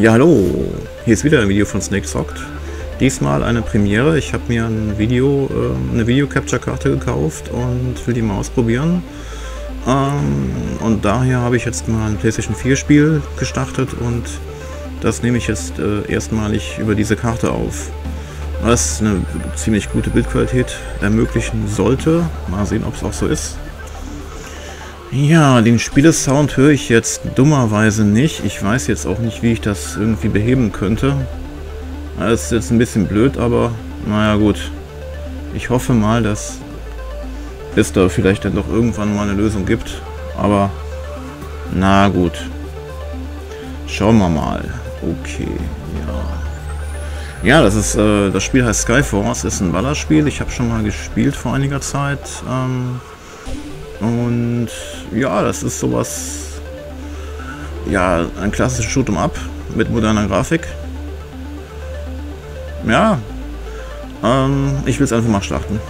Ja, hallo. Hier ist wieder ein Video von Snake Socked. Diesmal eine Premiere. Ich habe mir ein Video, äh, eine Video-Capture-Karte gekauft und will die mal ausprobieren. Ähm, und daher habe ich jetzt mal ein PlayStation 4 Spiel gestartet und das nehme ich jetzt äh, erstmalig über diese Karte auf. Was eine ziemlich gute Bildqualität ermöglichen sollte. Mal sehen, ob es auch so ist. Ja, den Spielesound höre ich jetzt dummerweise nicht. Ich weiß jetzt auch nicht, wie ich das irgendwie beheben könnte. Das ist jetzt ein bisschen blöd, aber naja gut. Ich hoffe mal, dass es da vielleicht dann doch irgendwann mal eine Lösung gibt. Aber na gut. Schauen wir mal. Okay, ja. Ja, das ist äh, das Spiel heißt Skyforce, ist ein Ballerspiel. Ich habe schon mal gespielt vor einiger Zeit. Ähm, und ja, das ist sowas. Ja, ein klassisches Shoot'em Up mit moderner Grafik. Ja, ähm, ich will es einfach mal starten.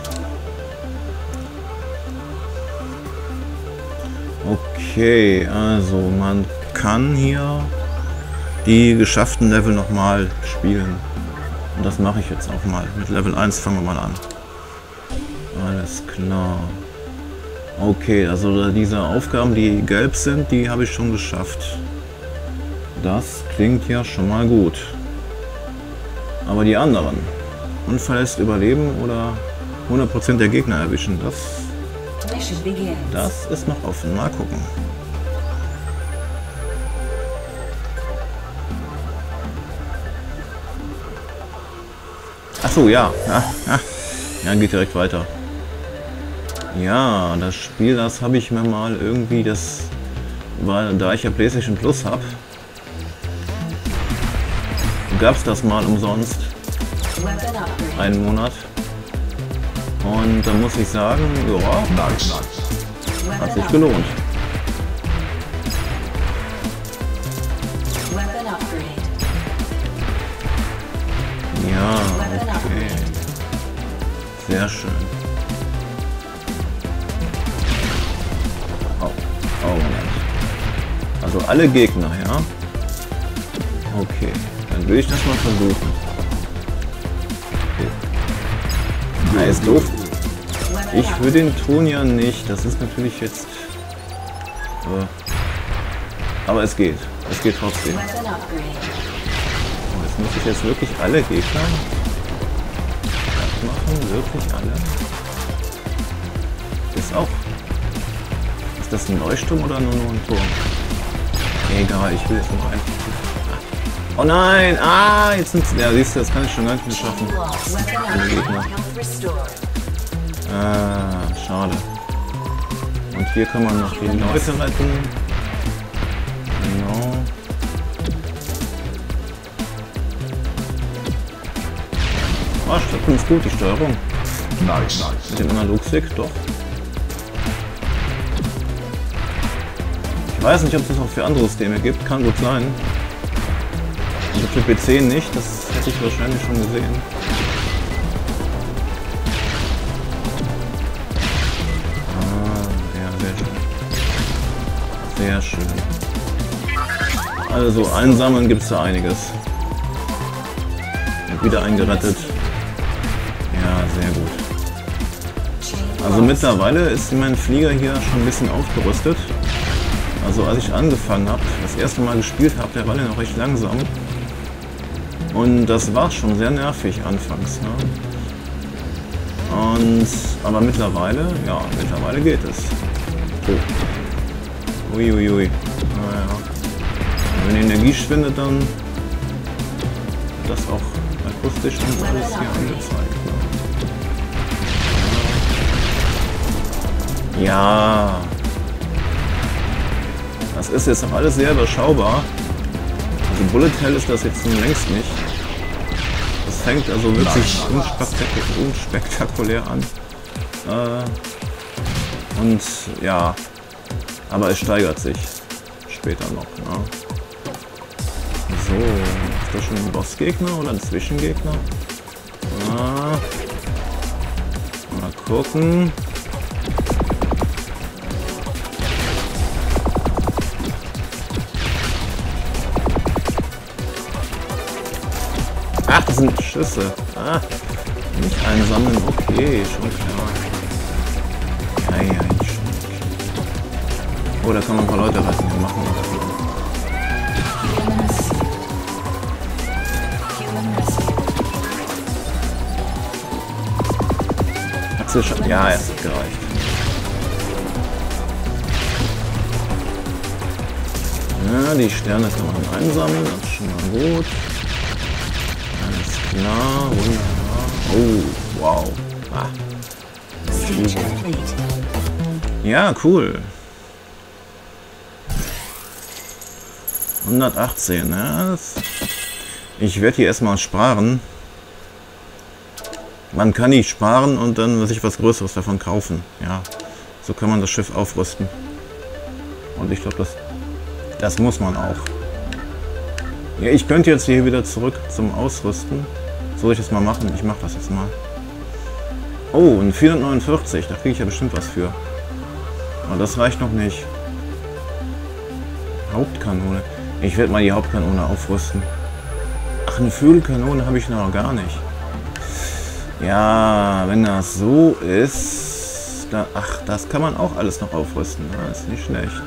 Okay, also man kann hier die geschafften Level nochmal spielen. Und das mache ich jetzt auch mal. Mit Level 1 fangen wir mal an. Alles klar. Okay, also diese Aufgaben, die gelb sind, die habe ich schon geschafft. Das klingt ja schon mal gut. Aber die anderen, unverletzt überleben oder 100% der Gegner erwischen, das, das ist noch offen. Mal gucken. Achso, ja. Ja, ja. ja, geht direkt weiter. Ja, das Spiel, das habe ich mir mal irgendwie, das weil da ich ja PlayStation Plus habe, gab es das mal umsonst. Einen Monat. Und da muss ich sagen, ja, hat sich gelohnt. Ja, okay. Sehr schön. Also alle Gegner, ja? Okay, dann will ich das mal versuchen. Na, ist doof. Ich würde den tun ja nicht. Das ist natürlich jetzt... Äh, aber es geht. Es geht trotzdem. Jetzt muss ich jetzt wirklich alle Gegner machen. Wirklich alle. Ist auch. Ist das ein Neusturm oder nur, nur ein Turm? Egal, ich will jetzt nur einfach. Oh nein! Ah, jetzt sind Ja, siehst du, das kann ich schon gar nicht mehr schaffen. Ah, schade. Und hier kann man noch die Leute retten. Genau. Ah, oh, ganz gut, die Steuerung. Nice, nice. Mit dem Analogstick, doch. Ich weiß nicht, ob es das auch für andere Systeme gibt, kann gut sein. Also für PC nicht, das hätte ich wahrscheinlich schon gesehen. Ah, sehr schön. Sehr schön. Also einsammeln gibt es da einiges. Wieder eingerettet. Ja, sehr gut. Also mittlerweile ist mein Flieger hier schon ein bisschen aufgerüstet. Also als ich angefangen habe, das erste Mal gespielt habe, der war ja noch recht langsam. Und das war schon sehr nervig anfangs. Ne? Und, aber mittlerweile, ja, mittlerweile geht es. Oh. Uiuiui. Ui. Naja. Wenn die Energie schwindet, dann das auch akustisch und alles hier angezeigt. Ne? Ja. Das ist jetzt noch alles sehr überschaubar. Also Bullet Hell ist das jetzt nun längst nicht. Das fängt also wirklich unspektakulär, unspektakulär an. Äh, und ja, aber es steigert sich später noch. Ne? So, ist das schon ein Bossgegner oder ein Zwischengegner? Ah, mal gucken. Das sind Schüsse. Ah, nicht einsammeln. Okay, schon klar. Ei, ei, schon. Oh, da kann man ein paar Leute retten. Wir machen das. Hat sie schon? Ja, hat gereicht. Ja, die Sterne kann man einsammeln, das ist schon mal gut. Klar, wunderbar. Oh, wow. Ah. Ja, cool. 118, ja. Das ich werde hier erstmal sparen. Man kann nicht sparen und dann sich was Größeres davon kaufen. Ja, so kann man das Schiff aufrüsten. Und ich glaube, das das muss man auch. Ja, ich könnte jetzt hier wieder zurück zum Ausrüsten. Soll ich das mal machen? Ich mache das jetzt mal. Oh, ein 449. Da kriege ich ja bestimmt was für. Aber das reicht noch nicht. Hauptkanone. Ich werde mal die Hauptkanone aufrüsten. Ach, eine Flügelkanone habe ich noch gar nicht. Ja, wenn das so ist... Dann, ach, das kann man auch alles noch aufrüsten. Das ist nicht schlecht.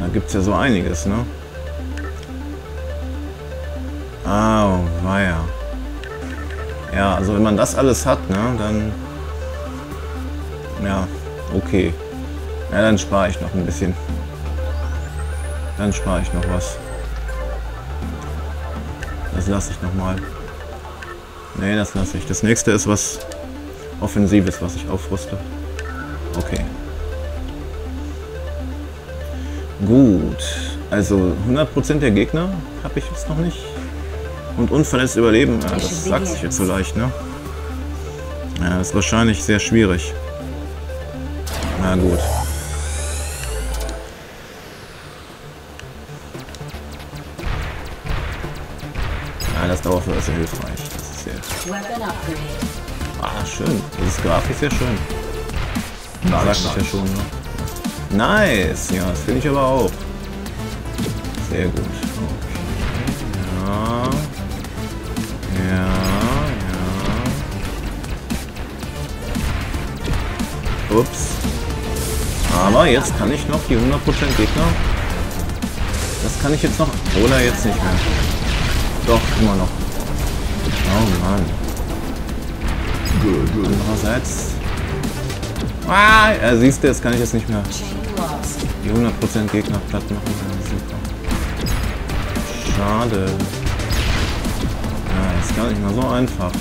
Da gibt es ja so einiges, ne? Ah, oh, weia. Ja, also wenn man das alles hat, ne, dann... Ja, okay. Ja, dann spare ich noch ein bisschen. Dann spare ich noch was. Das lasse ich noch mal. Ne, das lasse ich. Das nächste ist was Offensives, was ich aufrüste. Okay. Gut, also 100% der Gegner habe ich jetzt noch nicht. Und unverletzt überleben, ja, das sagt sich jetzt so leicht, ne? Ja, ist wahrscheinlich sehr schwierig. Na gut. Ja, das Dauerfeuer ist sehr hilfreich. Das ist sehr... Ah, schön. Das ist grafisch sehr schön. Das sagt es ja schon, ne? Nice, ja, das finde ich aber auch. Sehr gut. Ups. Aber jetzt kann ich noch die 100% Gegner. Das kann ich jetzt noch. Oder jetzt nicht mehr. Doch, immer noch. Oh Mann. Andererseits. Ah, ja, siehst du, jetzt kann ich jetzt nicht mehr die 100% Gegner platt machen. Super. Schade. Ja, ist gar nicht mal so einfach.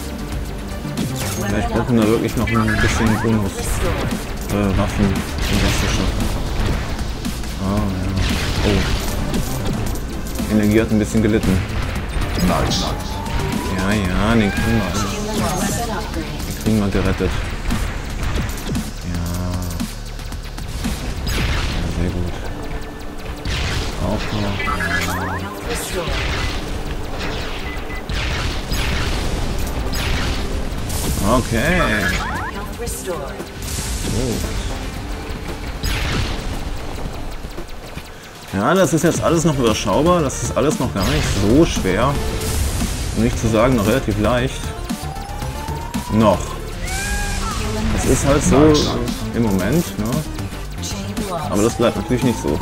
Vielleicht brauchen wir wirklich noch ein bisschen Bonus äh, Waffen, um das zu schaffen. Ah, ja. Oh. Energie hat ein bisschen gelitten. Nice. Ja, ja, den kriegen wir. Den kriegen wir gerettet. Okay. Ja, das ist jetzt alles noch überschaubar. Das ist alles noch gar nicht so schwer. Um nicht zu sagen, noch relativ leicht. Noch. Das ist halt so im Moment, ne? Aber das bleibt natürlich nicht so.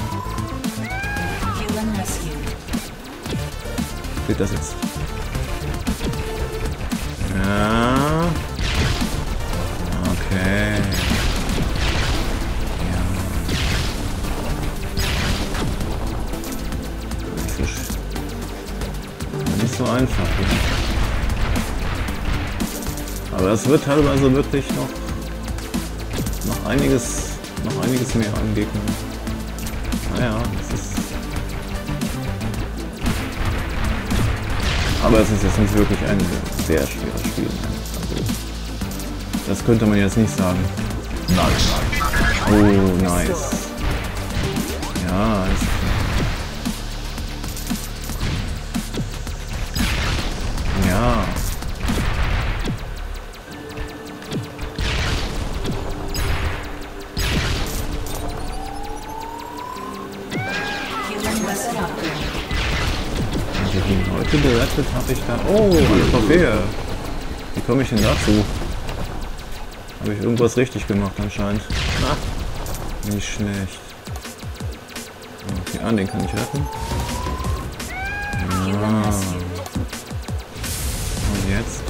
Geht das jetzt? Einfach. Aber es wird teilweise wirklich noch, noch einiges, noch einiges mehr an Gegnern. Naja, das ist Aber es ist jetzt nicht wirklich ein sehr schweres Spiel. Also, das könnte man jetzt nicht sagen. Nice. Oh, nice. Gerettet habe ich da... Oh, eine Trophäe. Wie komme ich denn dazu? Habe ich irgendwas richtig gemacht anscheinend. Na, nicht schlecht. Okay, an den kann ich retten. Ja. Und jetzt?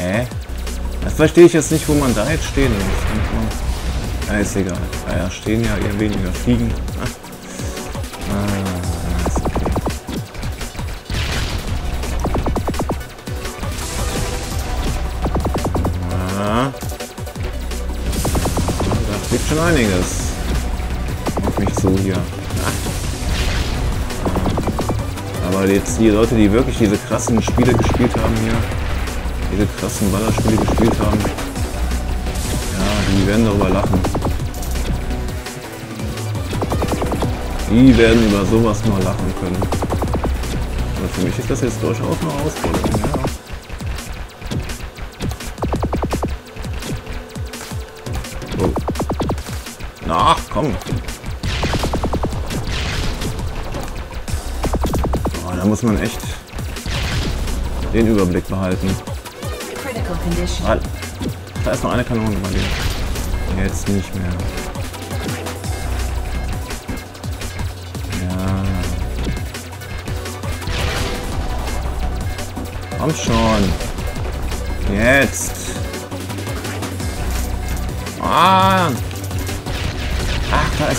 Äh? Das verstehe ich jetzt nicht, wo man da jetzt stehen muss. Ja, ist egal. Ah ja, stehen ja eher weniger fliegen. Ah, einiges. Auf mich zu hier. Aber jetzt die Leute, die wirklich diese krassen Spiele gespielt haben hier, diese krassen Ballerspiele gespielt haben, ja, die werden darüber lachen. Die werden über sowas nur lachen können. Und für mich ist das jetzt durchaus eine Herausforderung, ja. Komm. Oh, da muss man echt den Überblick behalten. Halt. Da ist noch eine Kanone bei dir. Jetzt nicht mehr. Ja. Komm schon. Jetzt. Ah. Ah.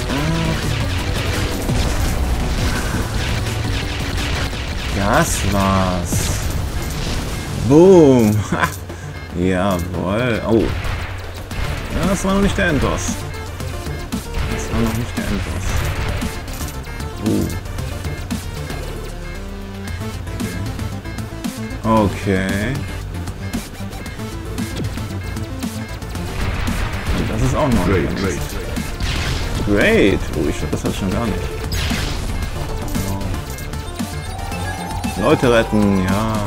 Das war's. Boom. Jawohl. Oh. Ja, das war noch nicht der Endboss. Das war noch nicht der Endboss. Uh. Okay. Und das ist auch noch Great, great. Great. Oh, ich das hat schon gar nicht. Leute retten, ja.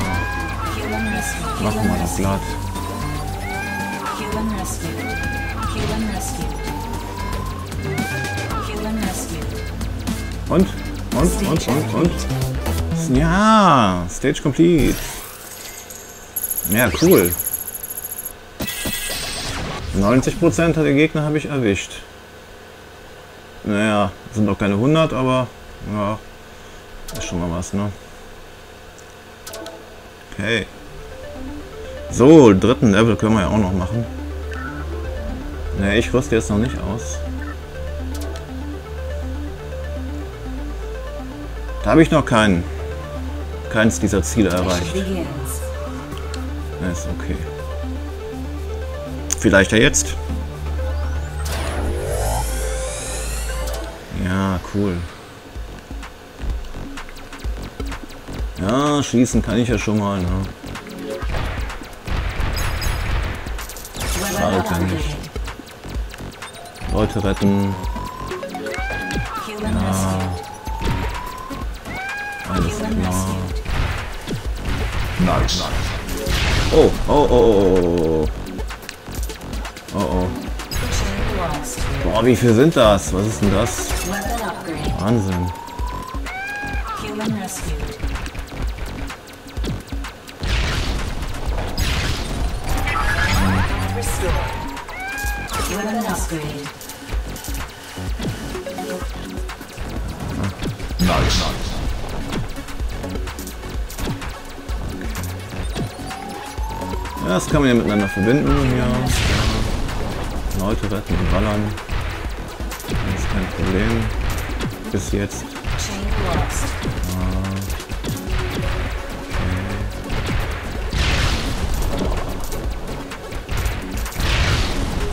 Machen wir das glatt. Und? Und? Und? Und? Und? Ja, Stage complete. Ja, cool. 90% der Gegner habe ich erwischt. Naja, sind noch keine 100, aber ja, ist schon mal was, ne? Okay. So, dritten Level können wir ja auch noch machen. Ne, ich rüste jetzt noch nicht aus. Da habe ich noch keinen. Keins dieser Ziele erreicht. Ist okay. Vielleicht ja jetzt. Cool. Ja, schießen kann ich ja schon mal, ne? Alter, upgraded. nicht. Leute retten. Rescue. Alles klar. Nice. Oh, oh, oh, oh, oh, oh. Oh, oh. Chain lost. Boah, wie viel sind das? Was ist denn das? Wahnsinn. Human. Nice. Ja, das kann man ja miteinander verbinden. Ja. Leute retten und ballern. Das ist kein Problem. Bis jetzt. Lost.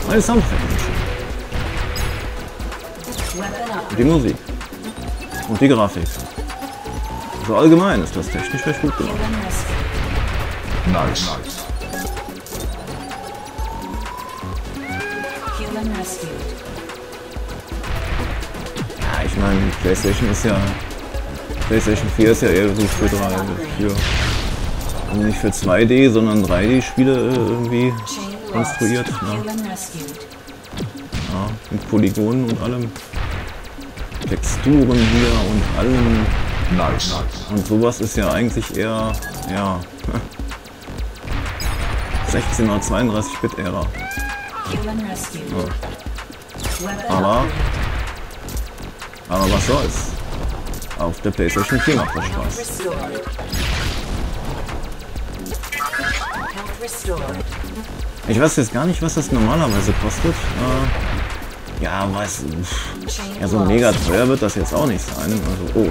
Meine Soundtrack. Die Musik. Und die Grafik. So allgemein ist das technisch recht gut gemacht. Rescue. Nice. Meine, PlayStation ist ja. PlayStation 4 ist ja eher so für 3, für. Also nicht für 2D, sondern 3D-Spiele äh, irgendwie konstruiert. Ne? Ja, mit Polygonen und allem. Texturen hier und allem. Nice. Und sowas ist ja eigentlich eher, ja, 16 oder 32 Bit Ära. Weapon Aber-. Aber was soll's? Auf der PlayStation 4 macht das Spaß. Ich weiß jetzt gar nicht, was das normalerweise kostet. Äh, ja, weiß. pff, Ja, so mega teuer wird das jetzt auch nicht sein. Also, oh.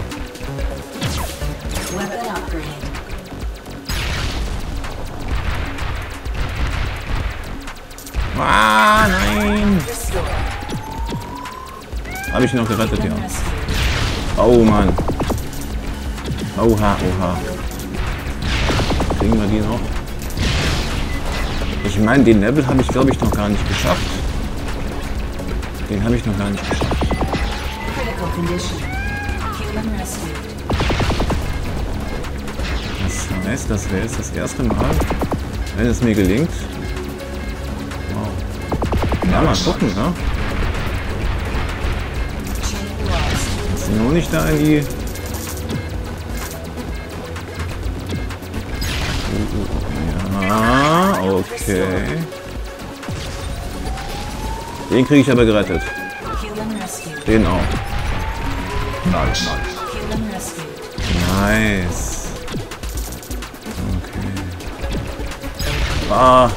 Ah, nein! Habe ich noch gerettet, ja. Oh Mann. Oha, oha. Kriegen wir die noch? Ich meine, den Level habe ich glaube ich noch gar nicht geschafft. Den habe ich noch gar nicht geschafft. Das heißt, das wäre jetzt das erste Mal, wenn es mir gelingt. Wow. Ja, mal gucken, ne? Nur nicht da in die... Ja, okay. Den kriege ich aber gerettet. Den auch. Nice. Nice. Okay. Ah.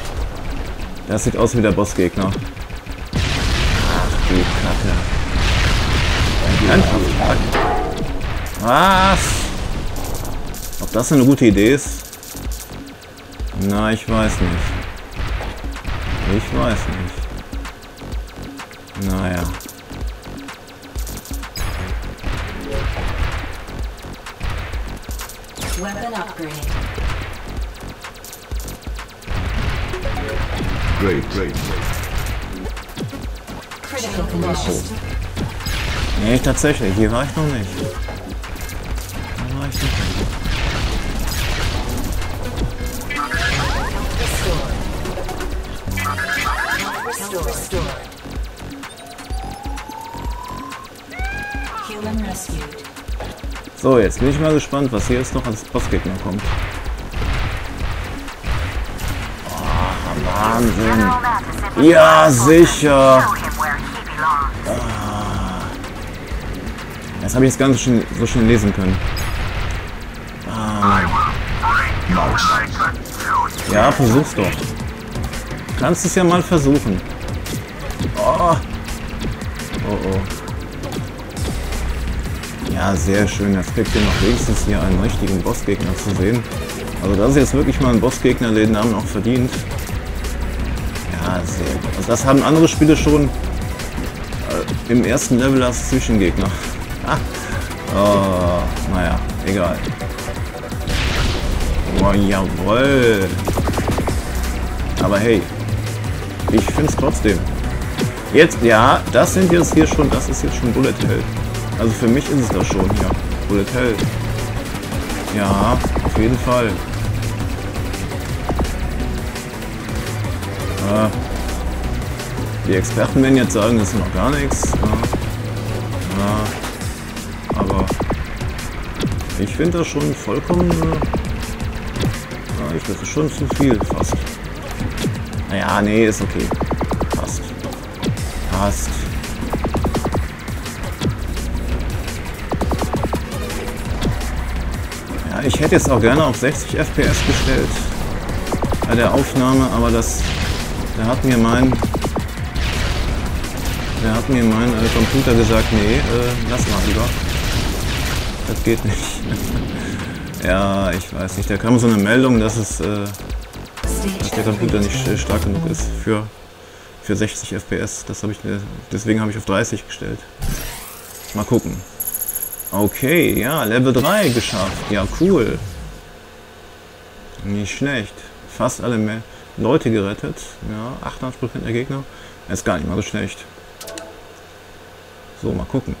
Das sieht aus wie der Bossgegner. Ach du Kacke. Einfach fuck. Was? Ob das eine gute Idee ist? Na, ich weiß nicht. Ich weiß nicht. Naja. Weapon upgrade. Great, great. Critical condition. Nee, tatsächlich. Hier war ich noch nicht. Hier war ich noch nicht. So, jetzt bin ich mal gespannt, was hier jetzt noch als Bossgegner kommt. Oh, Wahnsinn. Ja, sicher. Das habe ich jetzt gar nicht so schnell, so schnell lesen können. Ah. Ja, versuch's doch. Du kannst es ja mal versuchen. Oh. Oh oh. Ja, sehr schön. Das kriegt ihr noch wenigstens hier einen richtigen Bossgegner zu sehen. Also das ist jetzt wirklich mal ein Bossgegner, den Namen auch verdient. Ja, sehr gut. Also das haben andere Spiele schon äh, im ersten Level als Zwischengegner. Ah. Oh, naja, egal. Oh, jawoll. Aber hey, ich finde es trotzdem. Jetzt, ja, das sind jetzt hier schon, das ist jetzt schon Bullet Hell. Also für mich ist es das schon hier. Bullet Hell. Ja, auf jeden Fall. Äh, die Experten werden jetzt sagen, das ist noch gar nichts. Ja, ja, aber ich finde das schon vollkommen. Äh, ich das ist schon zu viel fast. Naja, nee, ist okay. Passt. Passt. Ja, ich hätte jetzt auch gerne auf 60 FPS gestellt bei der Aufnahme, aber das, da hat mir mein, der hat mir mein äh, Computer gesagt, nee, äh, lass mal lieber. Das geht nicht. ja, ich weiß nicht. Da kam so eine Meldung, dass es, äh, dass der Computer nicht stark genug ist für, für 60 FPS. Das habe ich, deswegen habe ich auf 30 gestellt. Mal gucken. Okay, ja, Level 3 geschafft. Ja, cool. Nicht schlecht. Fast alle Me Leute gerettet. Ja, 88% der Gegner. Ist gar nicht mal so schlecht. So, mal gucken.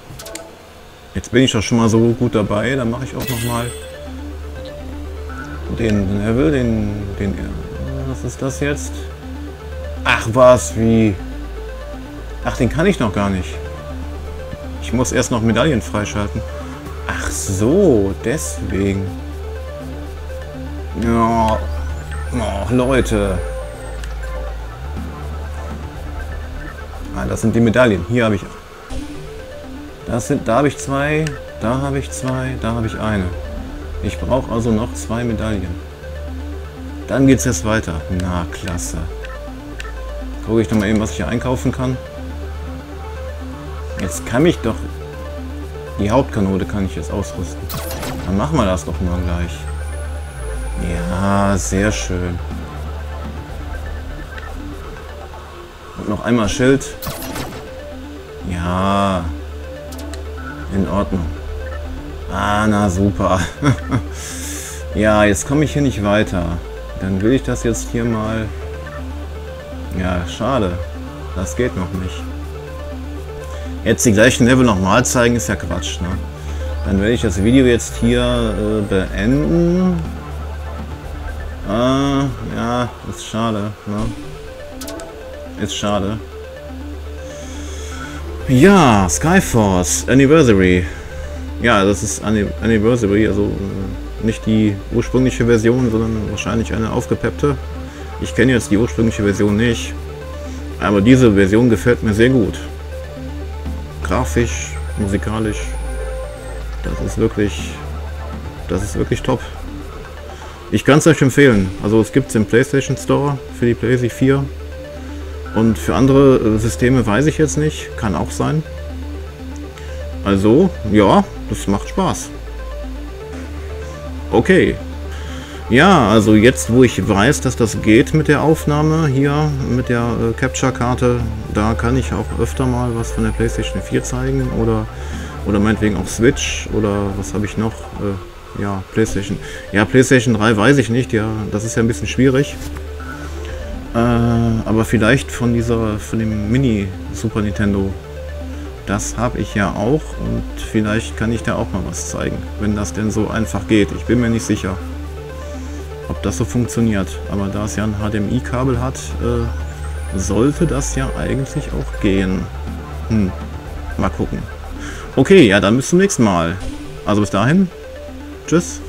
Jetzt bin ich doch schon mal so gut dabei. Dann mache ich auch noch mal den Level, den, den, was ist das jetzt? Ach was, wie? Ach, den kann ich noch gar nicht. Ich muss erst noch Medaillen freischalten. Ach so, deswegen. Ja. Oh, Leute. Ah, das sind die Medaillen. Hier habe ich. Das sind, da habe ich zwei, da habe ich zwei, da habe ich eine. Ich brauche also noch zwei Medaillen. Dann geht es jetzt weiter. Na, klasse. Gucke ich doch mal eben, was ich hier einkaufen kann. Jetzt kann ich doch... Die Hauptkanone kann ich jetzt ausrüsten. Dann machen wir das doch mal gleich. Ja, sehr schön. Und noch einmal Schild. Ja. In Ordnung. Ah, na super. ja, jetzt komme ich hier nicht weiter. Dann will ich das jetzt hier mal... Ja, schade. Das geht noch nicht. Jetzt die gleichen Level nochmal zeigen, ist ja Quatsch, ne? Dann werde ich das Video jetzt hier äh, beenden. Ah, ja, ist schade, ne? Ist schade. Ja, Skyforce Anniversary. Ja, das ist Anniversary, also äh, nicht die ursprüngliche Version, sondern wahrscheinlich eine aufgepeppte. Ich kenne jetzt die ursprüngliche Version nicht, aber diese Version gefällt mir sehr gut. Grafisch, musikalisch, das ist wirklich, das ist wirklich top. Ich kann es euch empfehlen. Also es gibt es im PlayStation Store für die PlayStation 4 und für andere äh, Systeme weiß ich jetzt nicht, kann auch sein. Also, ja, das macht Spaß. Okay. Ja, also jetzt, wo ich weiß, dass das geht mit der Aufnahme hier, mit der äh, Capture-Karte, da kann ich auch öfter mal was von der PlayStation 4 zeigen oder, oder meinetwegen auch Switch oder was habe ich noch? Äh, ja, PlayStation. Ja, PlayStation 3 weiß ich nicht, ja, das ist ja ein bisschen schwierig. Äh, aber vielleicht von dieser, von dem Mini Super Nintendo das habe ich ja auch und vielleicht kann ich da auch mal was zeigen, wenn das denn so einfach geht. Ich bin mir nicht sicher, ob das so funktioniert. Aber da es ja ein HDMI-Kabel hat, äh, sollte das ja eigentlich auch gehen. Hm, mal gucken. Okay, ja, dann bis zum nächsten Mal. Also bis dahin, tschüss.